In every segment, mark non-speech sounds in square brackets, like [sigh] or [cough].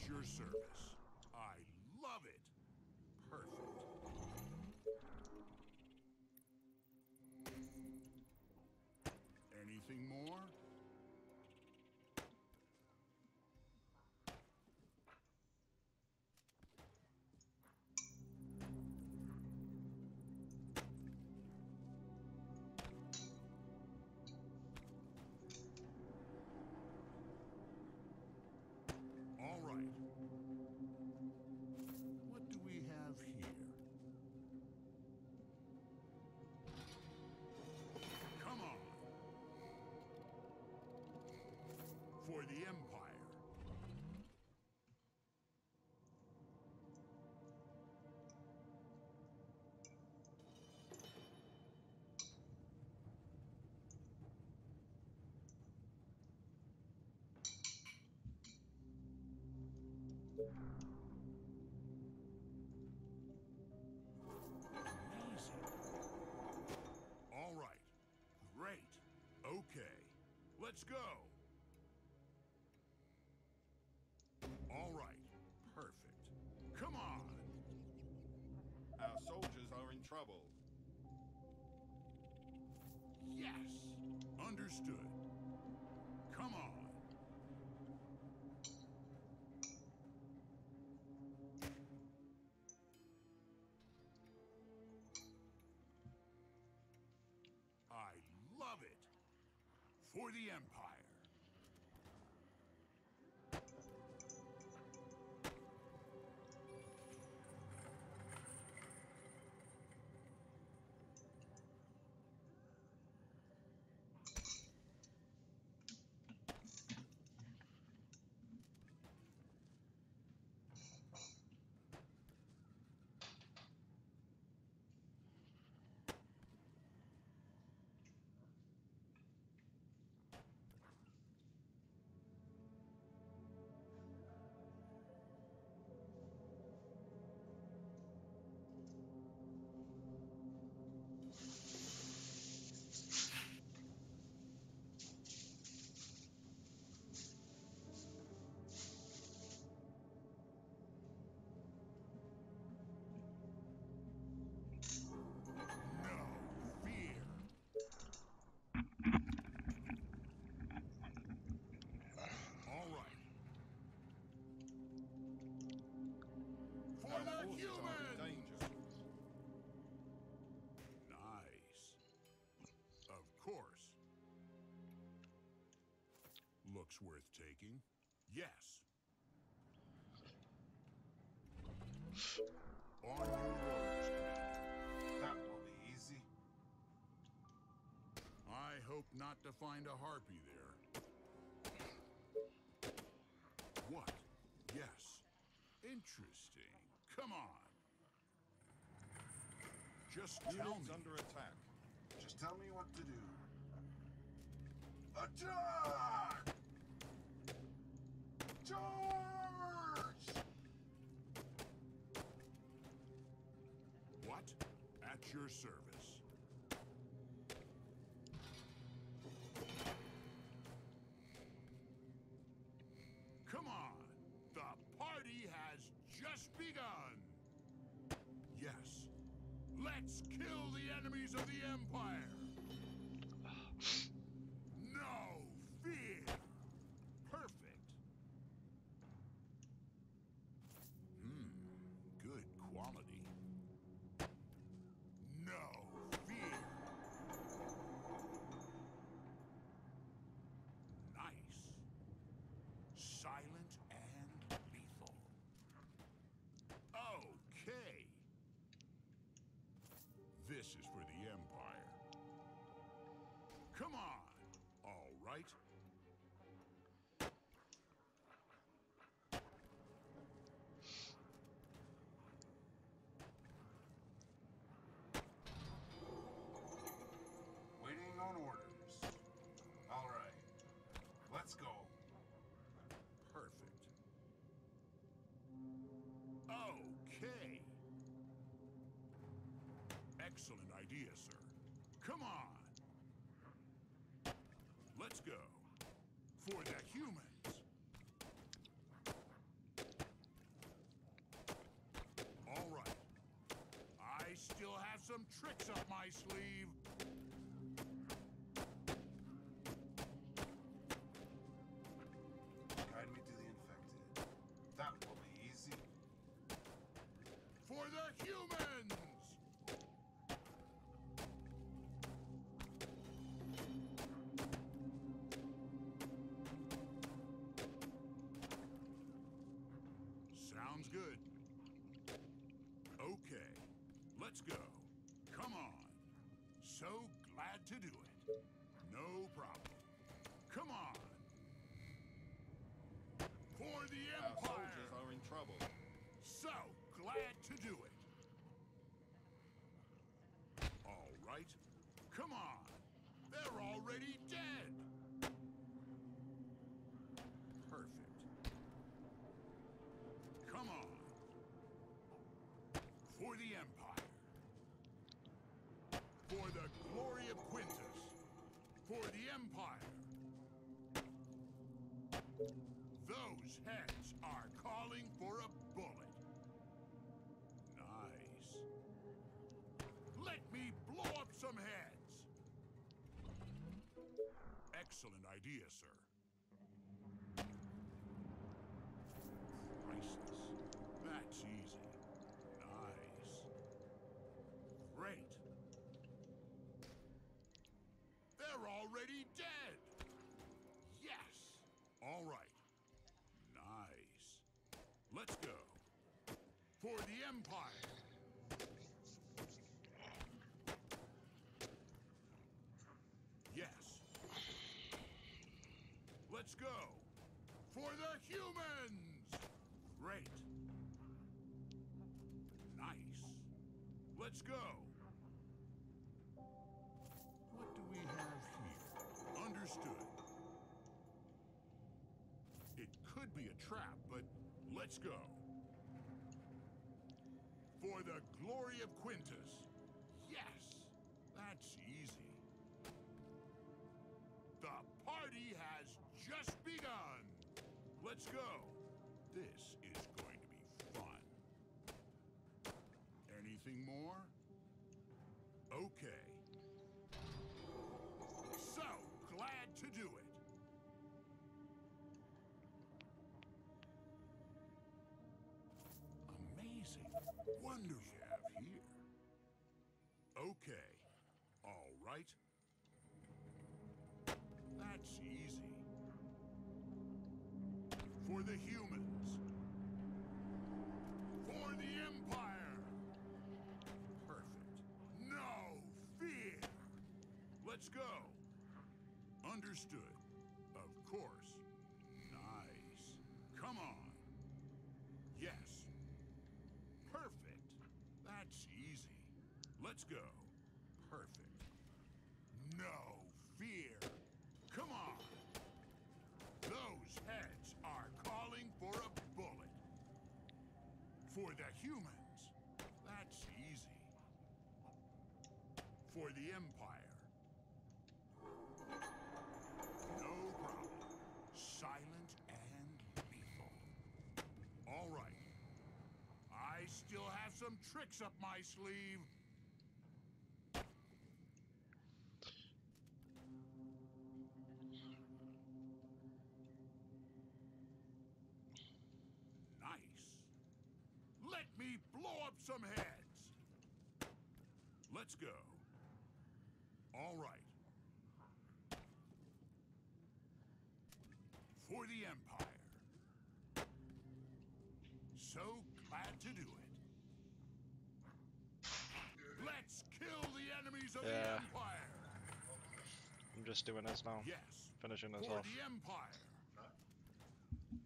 At your service. I love it. Perfect. Anything more? Amazing. All right. Great. Okay. Let's go. All right. Perfect. Come on. Our soldiers are in trouble. Yes. Understood. Come on. For the Empire. Forces are in danger. Nice. Of course. Looks worth taking. Yes. On your orders, Commander. That will be easy. I hope not to find a harpy there. What? Yes. Interesting. Come on. Just tell Units me. under attack. Just tell me what to do. Attack! Charge! What? At your service. Let's kill the enemies of the Empire! [sighs] No fear! Perfect. Hmm, good quality. idea, sir. Come on. Let's go. For the humans. All right. I still have some tricks up my sleeve. Sounds good. Okay, let's go. Come on. So glad to do it. No problem. Come on. For the Empire! Our soldiers are in trouble. So glad to do it. All right. Come on. They're already dead. Some heads. Excellent idea, sir. Priceless. That's easy. Nice. Great. They're already dead. Yes. All right. Nice. Let's go. For the Empire. Let's go. What do we have here? Understood. It could be a trap, but let's go. For the glory of Quintus. Yes, that's easy. The party has just begun. Let's go. Anything more? Okay. So glad to do it. Amazing. Wonder we have here. Okay. All right. That's easy. For the humans. Let's go. Understood. Of course. Nice. Come on. Yes. Perfect. That's easy. Let's go. Perfect. No fear. Come on. Those heads are calling for a bullet. For the humans. That's easy. For the Empire. No problem. Silent and lethal. All right. I still have some tricks up my sleeve. Nice. Let me blow up some heads. Let's go. All right. For the Empire. So glad to do it. Let's kill the enemies of the Yeah. Empire. I'm just doing this now. Yes. Finishing this For off. the Empire.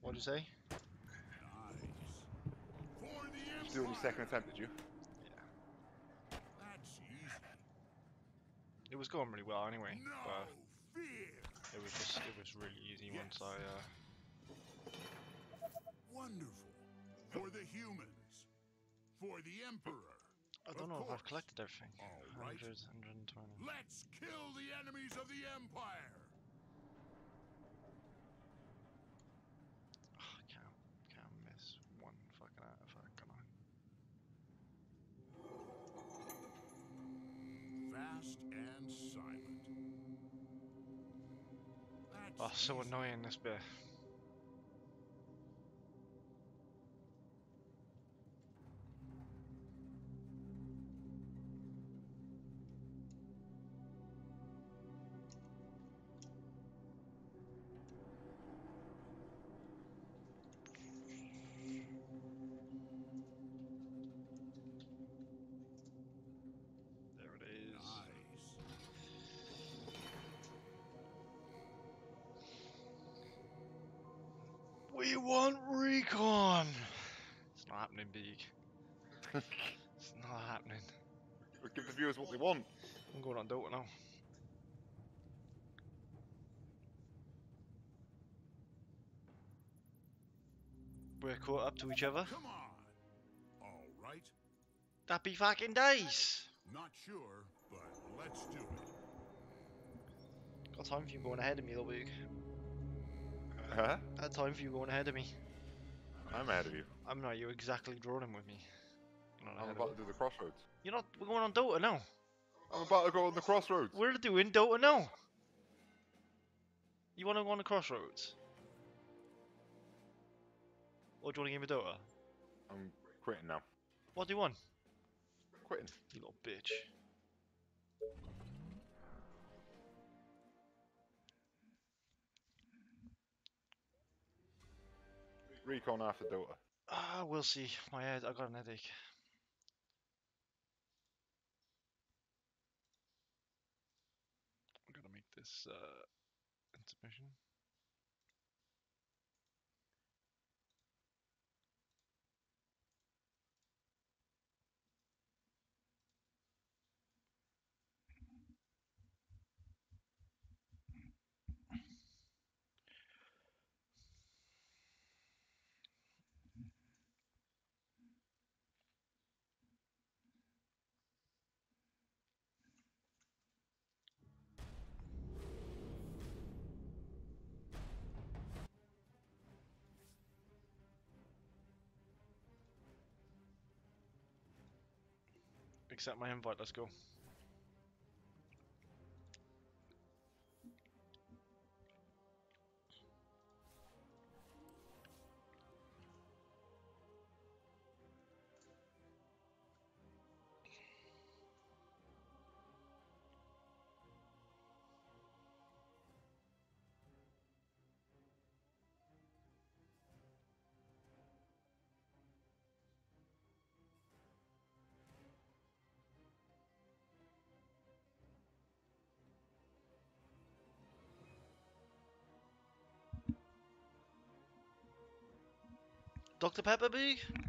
What'd you say? Nice. For the Empire. Just doing your second attempt, did you? Yeah. That's easy. It was going really well anyway, No but fear. it was just it was really easy once I uh Wonderful. For the humans. For the Emperor. I don't of know course. if I've collected everything. All right. 120. Let's kill the enemies of the Empire! Oh, I can't, can't miss one fucking artifact, Come on. Fast and silent. That's oh, so annoying this bit. We want recon. It's not happening, big. [laughs] it's not happening. We Give the viewers what they want. I'm going on Dota now. We're caught up to each other. Come on. All right. Happy fucking days. Not sure, but let's do it. Got time for you going ahead of me, little big. Huh? Had time for you going ahead of me. I'm ahead of you. I'm not. You're exactly drawing with me. I'm about to do the crossroads. You're not. We're going on Dota now. I'm about to go on the crossroads. We're doing Dota now. You want to go on the crossroads? Or do you want to give me Dota? I'm quitting now. What do you want? Quitting. You little bitch. Recon after Dota. Ah, we'll see. My head. I got an headache. I'm gonna make this uh, Accept my invite. Let's go. Dr. Pepperby? Yeah,